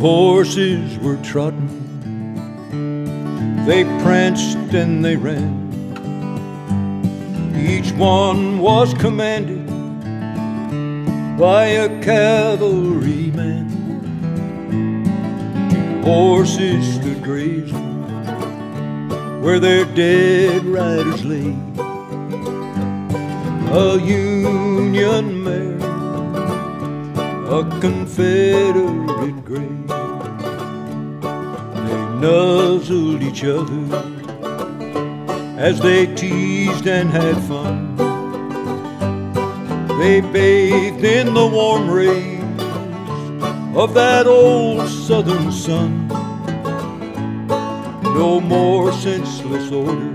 horses were trotting, they pranced and they ran. Each one was commanded by a cavalryman. Two horses stood grazing where their dead riders lay. A Union mare, a Confederate grave. They nuzzled each other as they teased and had fun. They bathed in the warm rays of that old southern sun. No more senseless orders